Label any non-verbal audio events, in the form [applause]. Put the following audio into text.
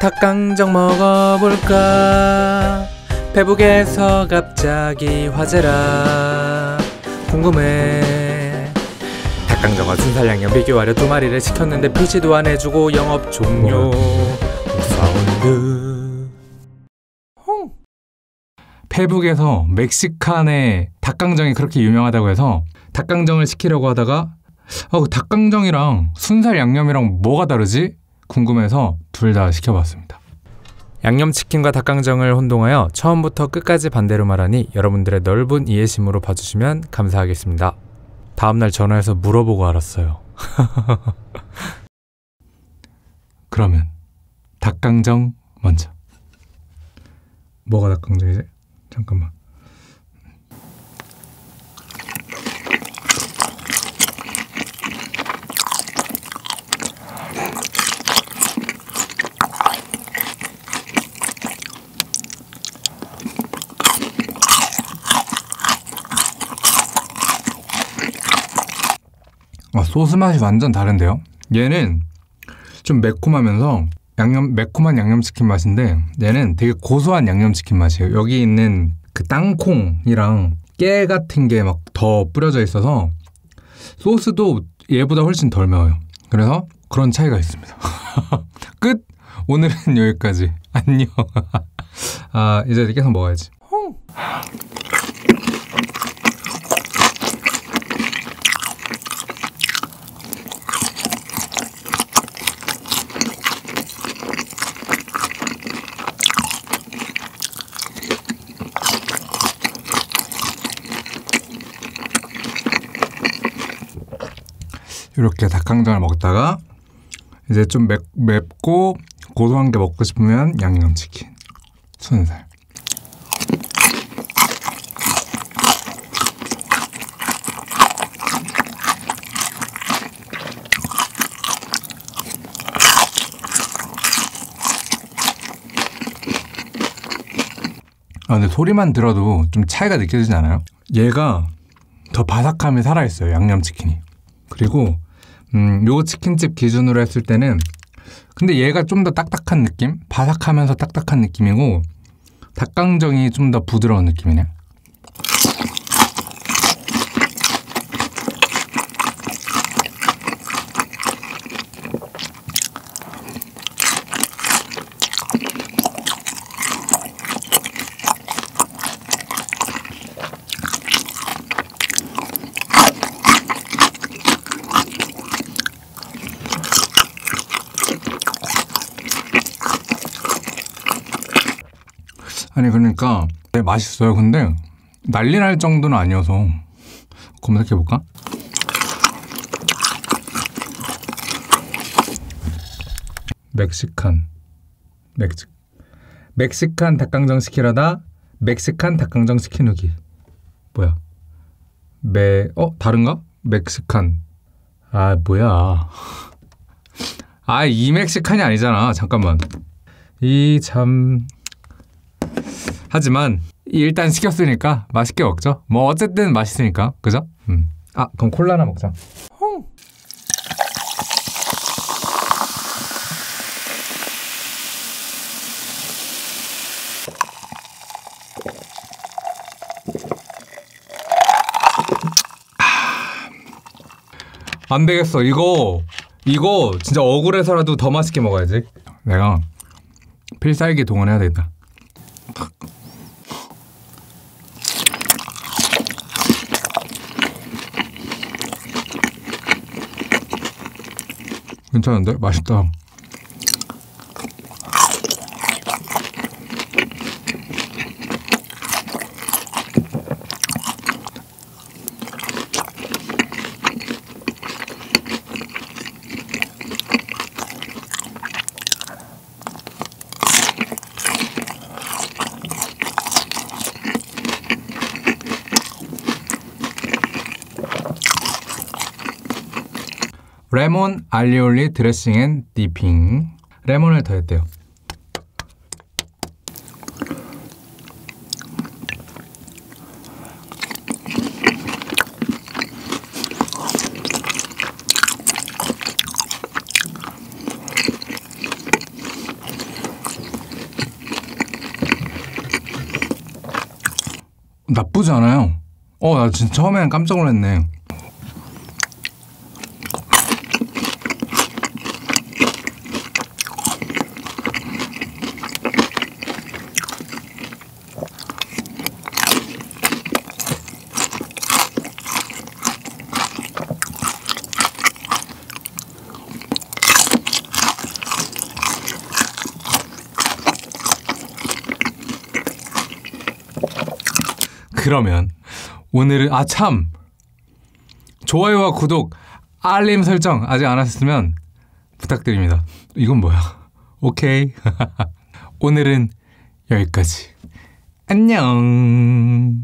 닭강정 먹어볼까? 페북에서 갑자기 화제라. 궁금해. 닭강정과 순살 양념 비교하려 두 마리를 시켰는데 표시도 안 해주고 영업 종료. 사운드 페북에서 멕시칸의 닭강정이 그렇게 유명하다고 해서 닭강정을 시키려고 하다가 어, 닭강정이랑 순살 양념이랑 뭐가 다르지? 궁금해서 둘 다 시켜봤습니다. 양념치킨과 닭강정을 혼동하여 처음부터 끝까지 반대로 말하니 여러분들의 넓은 이해심으로 봐주시면 감사하겠습니다. 다음날 전화해서 물어보고 알았어요. [laughs] 그러면 닭강정 먼저. 뭐가 닭강정이지? 잠깐만. 아, 소스 맛이 완전 다른데요? 얘는 좀 매콤하면서 양념 매콤한 양념치킨 맛인데 얘는 되게 고소한 양념치킨 맛이에요. 여기 있는 그 땅콩이랑 깨 같은 게 막 더 뿌려져 있어서 소스도 얘보다 훨씬 덜 매워요. 그래서 그런 차이가 있습니다. [laughs] 끝. 오늘은 여기까지. [laughs] 안녕. [laughs] 아 이제 계속 먹어야지. 이렇게 닭강정을 먹다가 이제 좀 맵, 맵고 고소한 게 먹고 싶으면 양념치킨, 순살. 아, 근데 소리만 들어도 좀 차이가 느껴지지 않아요? 얘가 더 바삭함이 살아있어요, 양념치킨이. 그리고 음, 요 치킨집 기준으로 했을 때는 근데 얘가 좀 더 딱딱한 느낌? 바삭하면서 딱딱한 느낌이고 닭강정이 좀 더 부드러운 느낌이네. 아니 그러니까 네, 맛있어요. 근데 난리 날 정도는 아니어서 검색해 볼까? 멕시칸 멕시 멕시칸 닭강정 시키려다 멕시칸 닭강정 시킨 후기 뭐야? 메어 다른가? 멕시칸 아 뭐야? 아 이 멕시칸이 아니잖아. 잠깐만 이 참 하지만 일단 시켰으니까 맛있게 먹죠. 뭐 어쨌든 맛있으니까 그죠? 음. 아 그럼 콜라 하나 먹자. 안 되겠어. 이거 이거 진짜 억울해서라도 더 맛있게 먹어야지. 내가 필살기 동원해야 되겠다. 괜찮은데? 맛있다. 레몬 알리올리 드레싱 앤 디핑 레몬을 더했대요. 나쁘지 않아요. 어, 나 진짜 처음엔 깜짝 놀랐네. 그러면 오늘은 아 참 좋아요와 구독 알림 설정 아직 안 하셨으면 부탁드립니다. 이건 뭐야? 오케이 [laughs] 오늘은 여기까지 안녕.